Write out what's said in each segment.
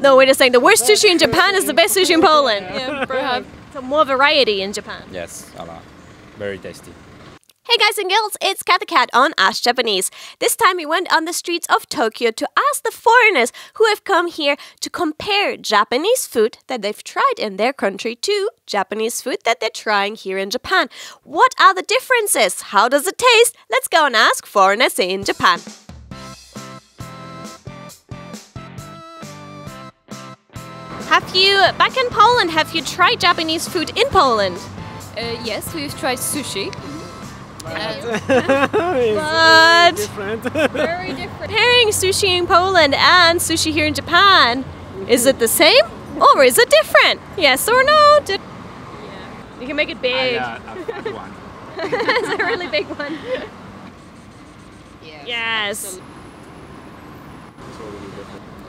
No, wait a second. The worst sushi in Japan is the best sushi in Poland. Yeah, perhaps. So more variety in Japan. Yes, a lot. Very tasty. Hey guys and girls, it's Cathy Cat on Ask Japanese. This time we went on the streets of Tokyo to ask the foreigners who have come here to compare Japanese food that they've tried in their country to Japanese food that they're trying here in Japan. What are the differences? How does it taste? Let's go and ask foreigners in Japan. Have you, back in Poland, have you tried Japanese food in Poland? Uh, yes, we've tried sushi. But different. Very different. comparing sushi in Poland and sushi here in Japan, is it the same or is it different? Yes or no? Di- You can make it big. one. it's a really big one. Yes.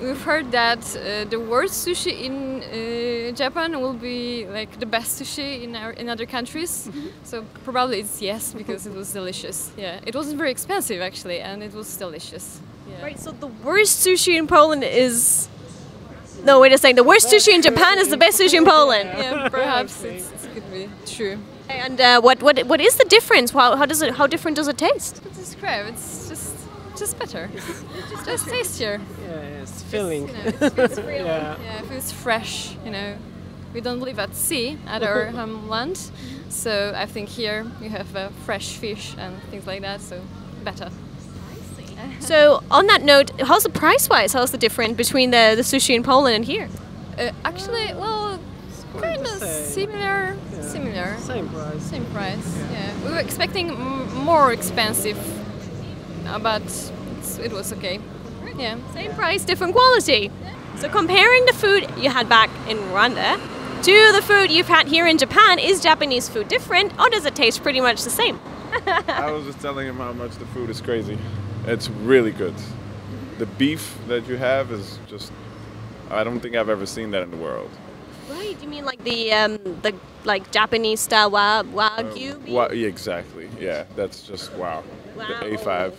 We've heard that uh, the worst sushi in uh, Japan will be like the best sushi in our, in other countries. So probably it's yes because it was delicious. Yeah, it wasn't very expensive actually, and it was delicious. Yeah. Right, so the worst sushi in Poland is. No, wait a second. The worst sushi in Japan is the best sushi in Poland. Yeah, perhaps it's, it could be true. And uh, what, what what is the difference? How, how does it? How different does it taste? To describe, it's just just better, It's just tastier. yeah, it's filling. You know, it feels real. Yeah. yeah, it feels fresh. You know, we don't live at sea at our homeland, so I think here you have uh, fresh fish and things like that. So better. So on that note, how's the price wise? How's the difference between the, the sushi in Poland and here? Uh, actually, well, kind of similar. Similar. Same price. Same price. Yeah. We were expecting m- more expensive, uh, but it's, it was okay. Yeah. Same price, different quality. So comparing the food you had back in Rwanda to the food you've had here in Japan, is Japanese food different or does it taste pretty much the same? I was just telling him how much the food is crazy. It's really good. The beef that you have is just I don't think I've ever seen that in the world. Right, you mean like the um, the like Japanese style wa- wagyu beef? Wa- yeah, exactly. Yeah, that's just wow. Wow. The A5.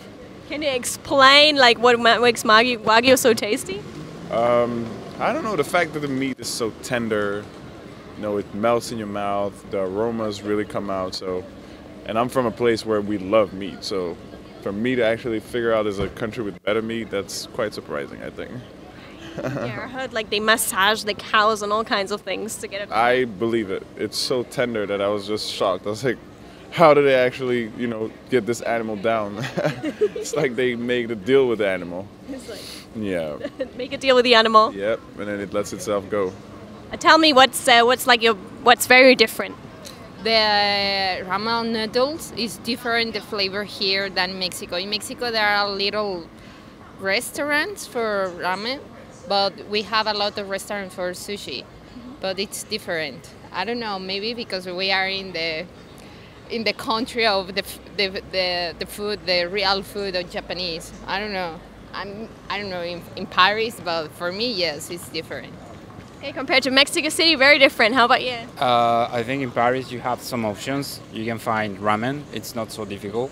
Can you explain like what makes wagyu, wagyu so tasty? Um, I don't know. The fact that the meat is so tender, you know, it melts in your mouth. The aromas really come out. So, and I'm from a place where we love meat. So, for me to actually figure out there's a country with better meat, that's quite surprising. I think. yeah, I heard like they massage the cows and all kinds of things to get it. I believe it. It's so tender that I was just shocked. I was like, how do they actually, you know, get this animal down? it's like they make a deal with the animal. It's like, Yeah. make a deal with the animal. Yep. And then it lets itself go. Uh, tell me what's uh, what's like your what's very different. The ramen noodles is different the flavor here than Mexico. In Mexico there are little restaurants for ramen, but we have a lot of restaurants for sushi. But it's different. I don't know, maybe because we are in the in the country of the the, the, the food, the real food of Japanese. I don't know. I'm I don't know in, in Paris, but for me, yes, it's different. Okay, compared to Mexico City, very different. How about you? Uh, I think in Paris you have some options. You can find ramen. It's not so difficult,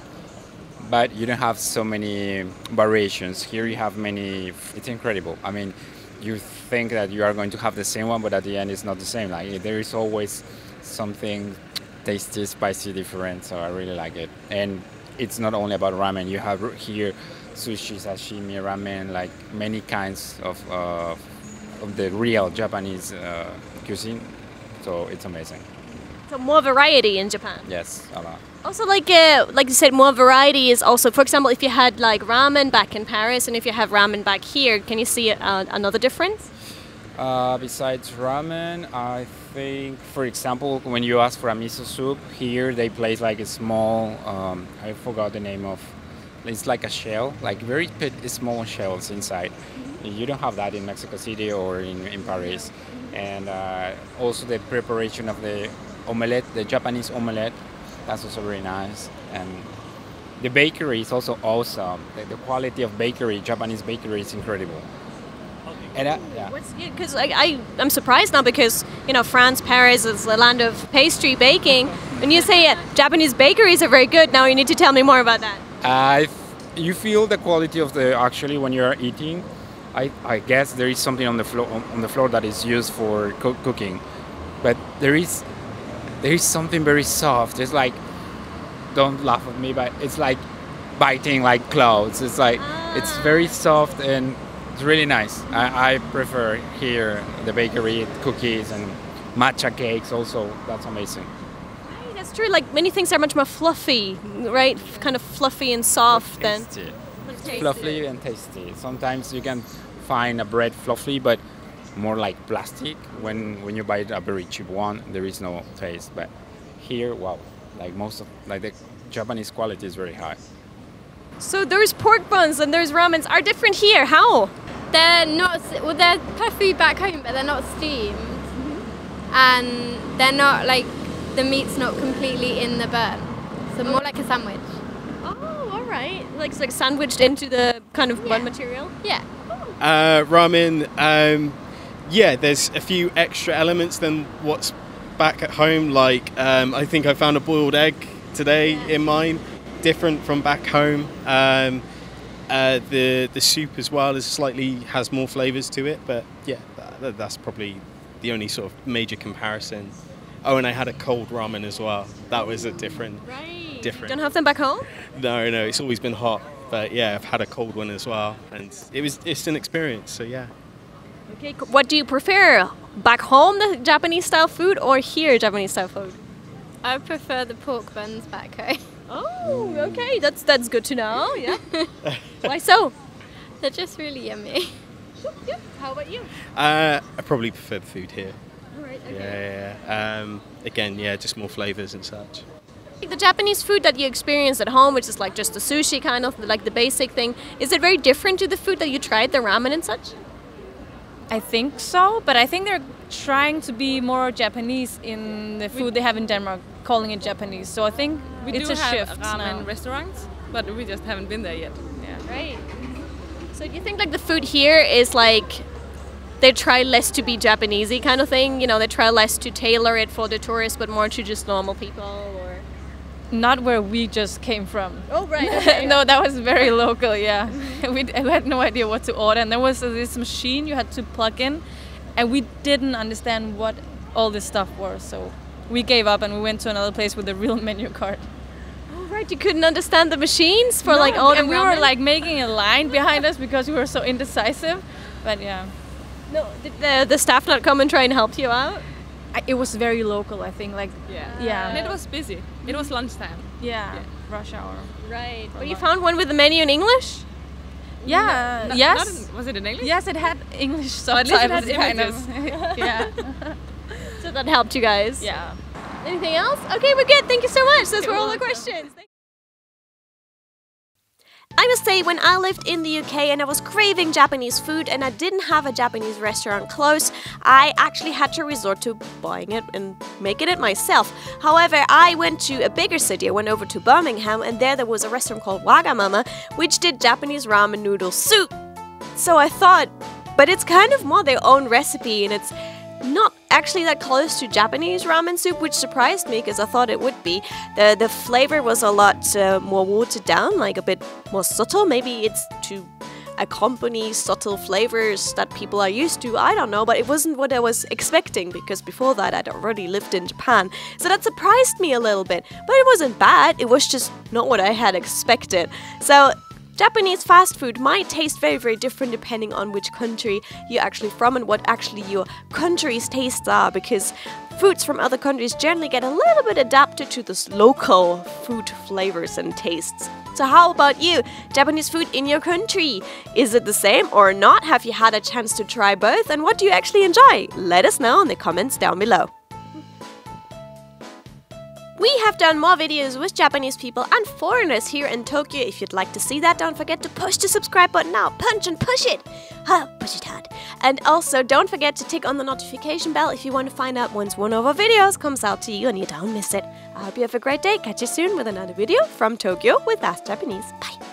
but you don't have so many variations. Here you have many. It's incredible. I mean, you think that you are going to have the same one, but at the end it's not the same. Like there is always something tasty, spicy, different. So I really like it. And it's not only about ramen. You have here sushi, sashimi, ramen, like many kinds of uh, of the real Japanese uh, cuisine. So it's amazing. So more variety in Japan. Yes, a lot. Also, like uh, like you said, more variety is also. For example, if you had like ramen back in Paris and if you have ramen back here, can you see uh, another difference? Uh, besides ramen, I think, for example, when you ask for a miso soup, here they place like a small, um, I forgot the name of, it's like a shell, like very pit, small shells inside. You don't have that in Mexico City or in, in Paris. And uh, also the preparation of the omelette, the Japanese omelette, that's also very nice. And the bakery is also awesome. The, the quality of bakery, Japanese bakery is incredible. And yeah. Because I, I I'm surprised now because you know France, Paris is the land of pastry baking. When you say uh, Japanese bakeries are very good, now you need to tell me more about that. Uh, you feel the quality of the actually when you're eating. I, I guess there is something on the floor on the floor that is used for co- cooking, but there is there is something very soft. It's like don't laugh at me, but it's like biting like clouds. It's like it's very soft and it's really nice. I, I prefer here the bakery cookies and matcha cakes. Also, that's amazing. Right, That's true. Like many things are much more fluffy, right? Kind of fluffy and soft than fluffy and tasty. Sometimes you can find a bread fluffy, but more like plastic. When when you buy a very cheap one, there is no taste. But here, wow, like most of like the Japanese quality is very high. So there's pork buns and there's ramens are different here. How? They're not, well, they're perfectly back home, but they're not steamed. And they're not like, the meat's not completely in the bun. So more like a sandwich. Oh, all right. Like like sandwiched into the kind of bun material. Yeah. Uh, ramen, um, yeah, there's a few extra elements than what's back at home. Like, um, I think I found a boiled egg today in mine, different from back home. Um, uh, the the soup as well is slightly has more flavors to it, but yeah, that, that's probably the only sort of major comparison. Oh, and I had a cold ramen as well. That was a different. Right. Different. Don't have them back home. No, no, it's always been hot, but yeah, I've had a cold one as well, and it was it's an experience. So yeah. Okay. What do you prefer? Back home, the Japanese style food, or here, Japanese style food? I prefer the pork buns back home. Oh, okay. That's that's good to know. Yeah. Why so? They're just really yummy. How about you? Uh, I probably prefer the food here. All right. Yeah, yeah, yeah. Um, again, yeah, just more flavors and such. The Japanese food that you experience at home, which is like just the sushi kind of like the basic thing, is it very different to the food that you tried, the ramen and such? I think so, but I think they're trying to be more Japanese in the food they have in Denmark, calling it Japanese. So I think We it's do a have shift ramen now. restaurants, but we just haven't been there yet. Yeah. Right. So do you think like the food here is like they try less to be Japanesey kind of thing? You know, they try less to tailor it for the tourists, but more to just normal people, or Not where we just came from. oh right, no, that was very local. Yeah, we, d- we had no idea what to order, and there was this machine you had to plug in, and we didn't understand what all this stuff was. So we gave up and we went to another place with a real menu card. oh right, you couldn't understand the machines for like all the and we were like making a line behind us because we were so indecisive. But yeah, no, did the the staff not come and try and help you out? I, it was very local. I think like Yeah. Yeah. And it was busy. It was lunchtime. yeah, rush hour. Right, but you found one with the menu in English. Yeah. Not- yes. not in- was it in English? Yes, it had English at least it subtitles. had kind of. yeah. So that helped you guys. Yeah. Anything else? Okay, we're good. Thank you so much. Those were all the questions. I must say, when I lived in the UK and I was craving Japanese food and I didn't have a Japanese restaurant close, I actually had to resort to buying it and making it myself. However, I went to a bigger city. I went over to Birmingham and there there was a restaurant called Wagamama, which did Japanese ramen noodle soup. So I thought, but it's kind of more their own recipe and it's not actually that close to Japanese ramen soup, which surprised me because I thought it would be. The the flavor was a lot uh, more watered down, like a bit more subtle. Maybe it's to accompany subtle flavors that people are used to. I don't know, but it wasn't what I was expecting because before that I'd already lived in Japan. So that surprised me a little bit. But it wasn't bad. It was just not what I had expected. So Japanese fast food might taste very, very different depending on which country you're actually from and what actually your country's tastes are because foods from other countries generally get a little bit adapted to those local food flavors and tastes. So, how about you? Japanese food in your country? Is it the same or not? Have you had a chance to try both? And what do you actually enjoy? Let us know in the comments down below. We have done more videos with Japanese people and foreigners here in Tokyo. If you'd like to see that, don't forget to push the subscribe button now. Punch and push it. Ha, push it hard. And also, don't forget to tick on the notification bell if you want to find out once one of our videos comes out to you and you don't miss it. I hope you have a great day. Catch you soon with another video from Tokyo with Ask Japanese. Bye.